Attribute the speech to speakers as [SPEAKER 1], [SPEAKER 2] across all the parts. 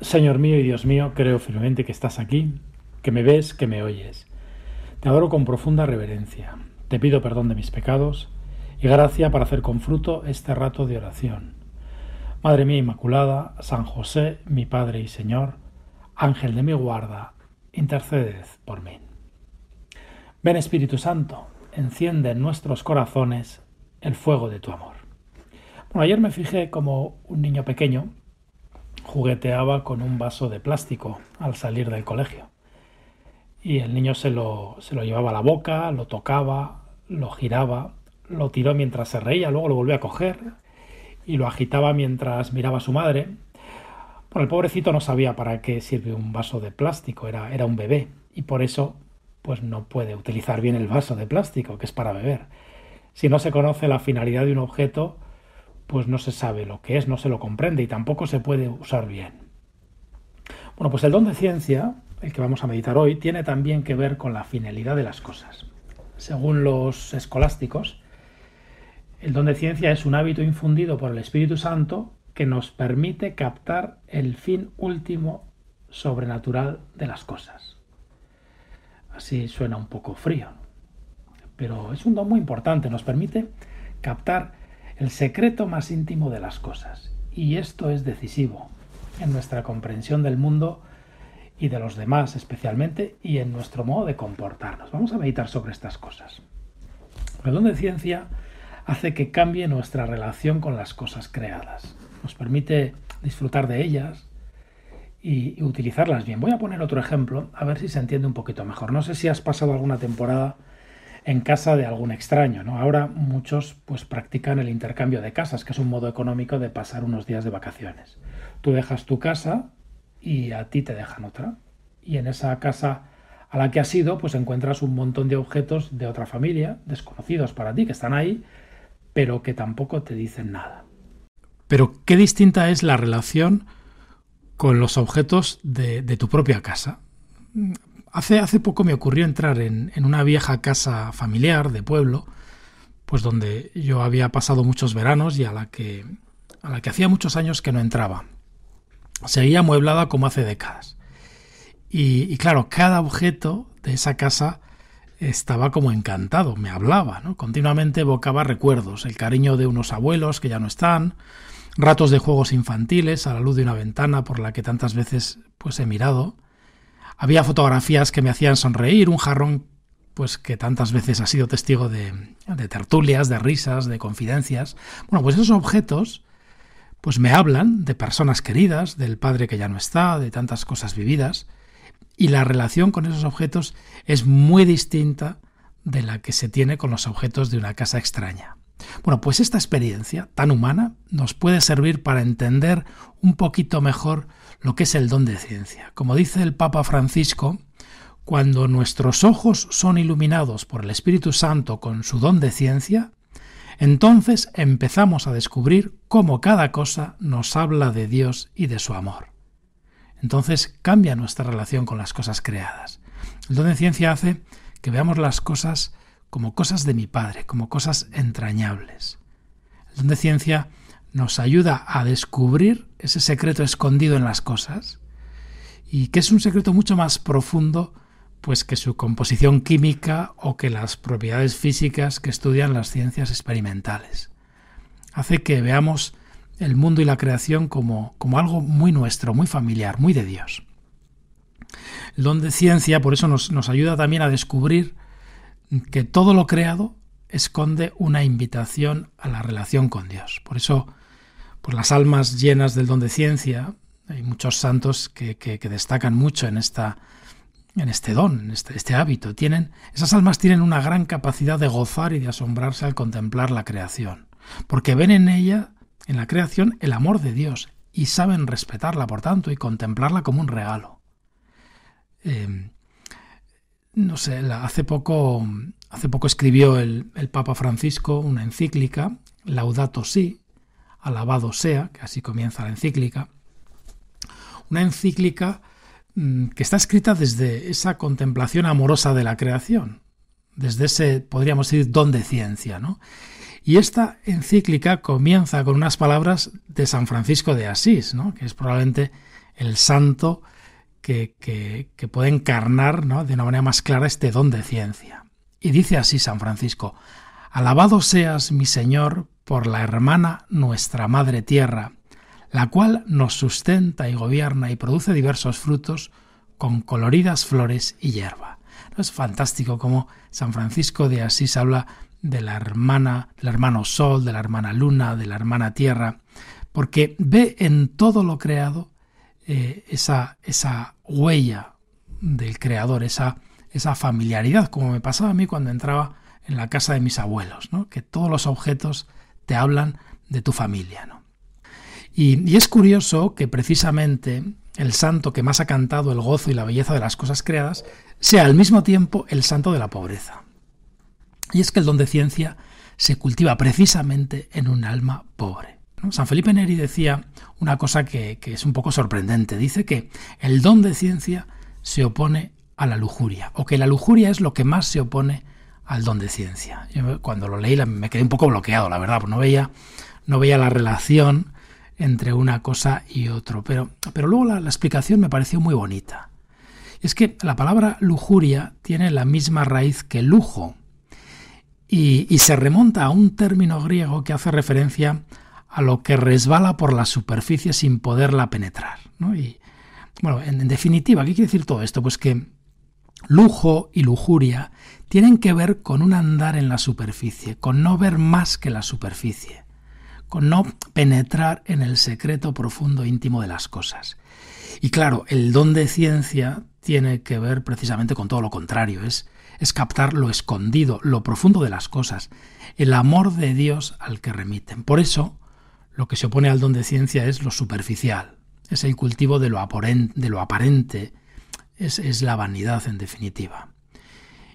[SPEAKER 1] Señor mío y Dios mío, creo firmemente que estás aquí, que me ves, que me oyes. Te adoro con profunda reverencia. Te pido perdón de mis pecados y gracia para hacer con fruto este rato de oración. Madre mía Inmaculada, San José, mi Padre y Señor, Ángel de mi guarda, interceded por mí. Ven Espíritu Santo, enciende en nuestros corazones el fuego de tu amor. Bueno, ayer me fijé como un niño pequeño jugueteaba con un vaso de plástico al salir del colegio. Y el niño se lo, se lo llevaba a la boca, lo tocaba, lo giraba, lo tiró mientras se reía, luego lo volvió a coger y lo agitaba mientras miraba a su madre. Bueno, el pobrecito no sabía para qué sirve un vaso de plástico, era, era un bebé y por eso pues no puede utilizar bien el vaso de plástico, que es para beber. Si no se conoce la finalidad de un objeto, pues no se sabe lo que es, no se lo comprende y tampoco se puede usar bien. Bueno, pues el don de ciencia, el que vamos a meditar hoy, tiene también que ver con la finalidad de las cosas. Según los escolásticos, el don de ciencia es un hábito infundido por el Espíritu Santo que nos permite captar el fin último sobrenatural de las cosas. Así suena un poco frío, pero es un don muy importante, nos permite captar el secreto más íntimo de las cosas. Y esto es decisivo en nuestra comprensión del mundo y de los demás especialmente y en nuestro modo de comportarnos. Vamos a meditar sobre estas cosas. El don de ciencia hace que cambie nuestra relación con las cosas creadas. Nos permite disfrutar de ellas y, utilizarlas bien. Voy a poner otro ejemplo a ver si se entiende un poquito mejor. No sé si has pasado alguna temporada en casa de algún extraño. ¿no? Ahora muchos pues practican el intercambio de casas, que es un modo económico de pasar unos días de vacaciones. Tú dejas tu casa y a ti te dejan otra. Y en esa casa a la que has ido, pues encuentras un montón de objetos de otra familia, desconocidos para ti, que están ahí, pero que tampoco te dicen nada. Pero qué distinta es la relación con los objetos de, de tu propia casa. Hace, hace poco me ocurrió entrar en, en, una vieja casa familiar de pueblo, pues donde yo había pasado muchos veranos y a la que, a la que hacía muchos años que no entraba. Seguía amueblada como hace décadas. Y, y, claro, cada objeto de esa casa estaba como encantado, me hablaba, ¿no? Continuamente evocaba recuerdos, el cariño de unos abuelos que ya no están, ratos de juegos infantiles a la luz de una ventana por la que tantas veces pues he mirado, había fotografías que me hacían sonreír, un jarrón pues que tantas veces ha sido testigo de, de, tertulias, de risas, de confidencias. Bueno, pues esos objetos pues me hablan de personas queridas, del padre que ya no está, de tantas cosas vividas, y la relación con esos objetos es muy distinta de la que se tiene con los objetos de una casa extraña. Bueno, pues esta experiencia tan humana nos puede servir para entender un poquito mejor lo que es el don de ciencia. Como dice el Papa Francisco, cuando nuestros ojos son iluminados por el Espíritu Santo con su don de ciencia, entonces empezamos a descubrir cómo cada cosa nos habla de Dios y de su amor. Entonces cambia nuestra relación con las cosas creadas. El don de ciencia hace que veamos las cosas como cosas de mi Padre, como cosas entrañables. El don de ciencia nos ayuda a descubrir ese secreto escondido en las cosas y que es un secreto mucho más profundo pues que su composición química o que las propiedades físicas que estudian las ciencias experimentales. Hace que veamos el mundo y la creación como, como algo muy nuestro, muy familiar, muy de Dios. El don de ciencia por eso nos, nos ayuda también a descubrir que todo lo creado esconde una invitación a la relación con Dios. Por eso pues las almas llenas del don de ciencia, hay muchos santos que, destacan mucho en este don, en este, este hábito. Tienen, esas almas tienen una gran capacidad de gozar y de asombrarse al contemplar la creación, porque ven en ella, en la creación, el amor de Dios y saben respetarla, por tanto, y contemplarla como un regalo. Eh, no sé, hace poco, hace poco escribió el, el, Papa Francisco una encíclica, Laudato Si, alabado sea, que así comienza la encíclica, una encíclica mm, que está escrita desde esa contemplación amorosa de la creación. desde ese, podríamos decir, don de ciencia, ¿no? Y esta encíclica comienza con unas palabras de San Francisco de Asís, ¿no? que es probablemente el santo que, que, puede encarnar ¿no? de una manera más clara este don de ciencia. Y dice así San Francisco, Alabado seas, mi Señor, por la hermana nuestra Madre Tierra, la cual nos sustenta y gobierna y produce diversos frutos con coloridas flores y hierba. Es fantástico como San Francisco de Asís habla de la hermana, del hermano Sol, de la hermana Luna, de la hermana Tierra, porque ve en todo lo creado eh, esa, esa huella del Creador, esa, esa familiaridad, como me pasaba a mí cuando entraba en la casa de mis abuelos, ¿no? que todos los objetos te hablan de tu familia. ¿no? Y, es curioso que precisamente el santo que más ha cantado el gozo y la belleza de las cosas creadas sea al mismo tiempo el santo de la pobreza. Y es que el don de ciencia se cultiva precisamente en un alma pobre. San Felipe Neri decía una cosa que, es un poco sorprendente. Dice que el don de ciencia se opone a la lujuria, o que la lujuria es lo que más se opone al don de ciencia. Yo cuando lo leí me quedé un poco bloqueado, la verdad, no veía, no veía la relación entre una cosa y otro. Pero, pero luego la, explicación me pareció muy bonita. Es que la palabra lujuria tiene la misma raíz que lujo, y, se remonta a un término griego que hace referencia a lo que resbala por la superficie sin poderla penetrar. Bueno, en, definitiva, ¿qué quiere decir todo esto? Pues que lujo y lujuria tienen que ver con un andar en la superficie, con no ver más que la superficie, con no penetrar en el secreto profundo íntimo de las cosas. Y claro, el don de ciencia tiene que ver precisamente con todo lo contrario, es captar lo escondido, lo profundo de las cosas, el amor de Dios al que remiten. Por eso, lo que se opone al don de ciencia es lo superficial, es el cultivo de lo, aparente, es, es la vanidad en definitiva.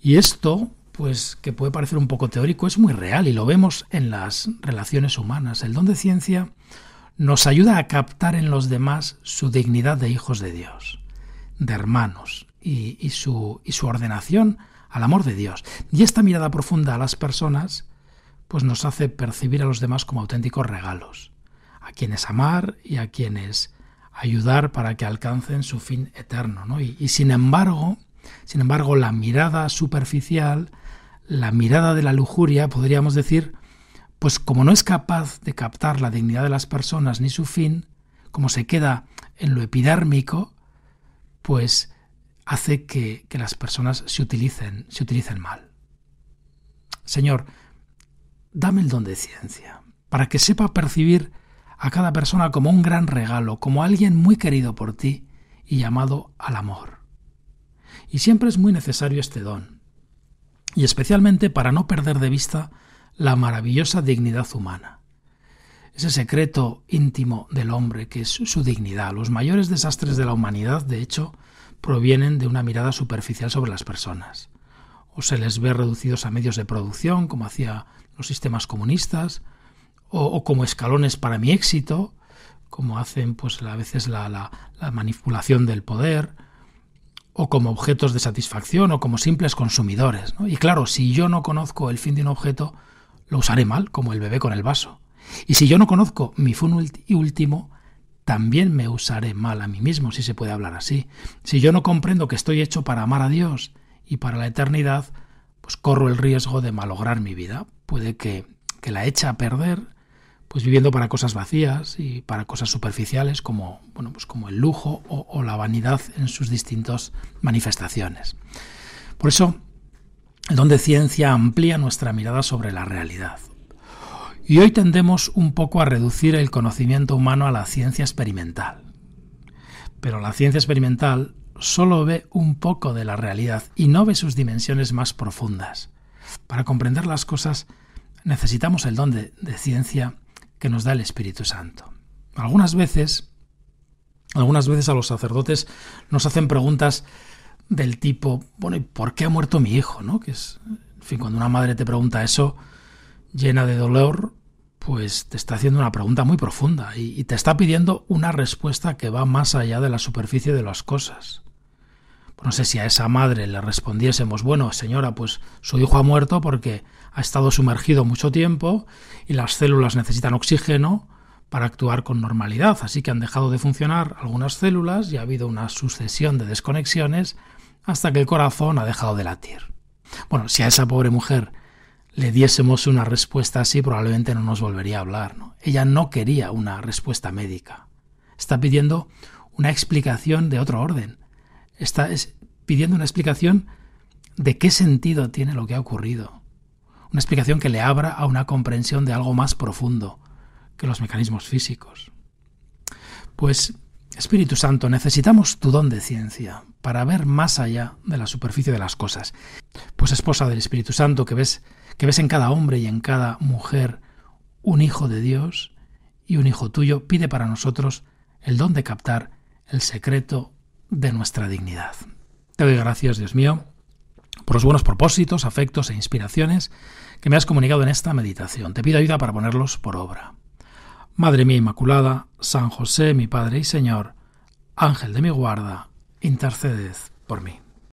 [SPEAKER 1] Y esto, pues que puede parecer un poco teórico, es muy real y lo vemos en las relaciones humanas. El don de ciencia nos ayuda a captar en los demás su dignidad de hijos de Dios, de hermanos, y, su, y su ordenación al amor de Dios. Y esta mirada profunda a las personas pues nos hace percibir a los demás como auténticos regalos, a quienes amar y a quienes ayudar para que alcancen su fin eterno. ¿no? Y, sin embargo, sin embargo, la mirada superficial, la mirada de la lujuria, podríamos decir, pues como no es capaz de captar la dignidad de las personas ni su fin, como se queda en lo epidérmico, pues hace que, las personas se utilicen, se utilicen mal. Señor, dame el don de ciencia, para que sepa percibir a cada persona como un gran regalo, como alguien muy querido por ti y llamado al amor. Y siempre es muy necesario este don, y especialmente para no perder de vista la maravillosa dignidad humana. Ese secreto íntimo del hombre que es su dignidad. Los mayores desastres de la humanidad, de hecho, provienen de una mirada superficial sobre las personas. O se les ve reducidos a medios de producción, como hacía los sistemas comunistas, o, como escalones para mi éxito, como hacen pues a veces la, la, manipulación del poder, o como objetos de satisfacción, o como simples consumidores. Y claro, si yo no conozco el fin de un objeto, lo usaré mal, como el bebé con el vaso. Y si yo no conozco mi fin último, también me usaré mal a mí mismo, si se puede hablar así. Si yo no comprendo que estoy hecho para amar a Dios y para la eternidad, pues corro el riesgo de malograr mi vida. Puede que, que la eche a perder, pues viviendo para cosas vacías y para cosas superficiales como, bueno, pues como el lujo o, la vanidad en sus distintas manifestaciones. Por eso, el don de ciencia amplía nuestra mirada sobre la realidad. Y hoy tendemos un poco a reducir el conocimiento humano a la ciencia experimental. Pero la ciencia experimental solo ve un poco de la realidad y no ve sus dimensiones más profundas. Para comprender las cosas necesitamos el don de, ciencia que nos da el Espíritu Santo. Algunas veces, algunas veces a los sacerdotes nos hacen preguntas del tipo, bueno, ¿y por qué ha muerto mi hijo? ¿No? Que es, en fin, cuando una madre te pregunta eso, llena de dolor, pues te está haciendo una pregunta muy profunda y, te está pidiendo una respuesta que va más allá de la superficie de las cosas. No sé si a esa madre le respondiésemos, bueno, señora, pues su hijo ha muerto porque ha estado sumergido mucho tiempo y las células necesitan oxígeno para actuar con normalidad, así que han dejado de funcionar algunas células y ha habido una sucesión de desconexiones hasta que el corazón ha dejado de latir. Bueno, si a esa pobre mujer le diésemos una respuesta así, probablemente no nos volvería a hablar. Ella no quería una respuesta médica. Está pidiendo una explicación de otro orden está pidiendo una explicación de qué sentido tiene lo que ha ocurrido. Una explicación que le abra a una comprensión de algo más profundo que los mecanismos físicos. Pues, Espíritu Santo, necesitamos tu don de ciencia para ver más allá de la superficie de las cosas. Pues esposa del Espíritu Santo, que ves, que ves en cada hombre y en cada mujer un hijo de Dios y un hijo tuyo, pide para nosotros el don de captar el secreto de nuestra dignidad. Te doy gracias, Dios mío, por los buenos propósitos, afectos e inspiraciones que me has comunicado en esta meditación. Te pido ayuda para ponerlos por obra. Madre mía Inmaculada, San José, mi Padre y Señor, Ángel de mi guarda, interceded por mí.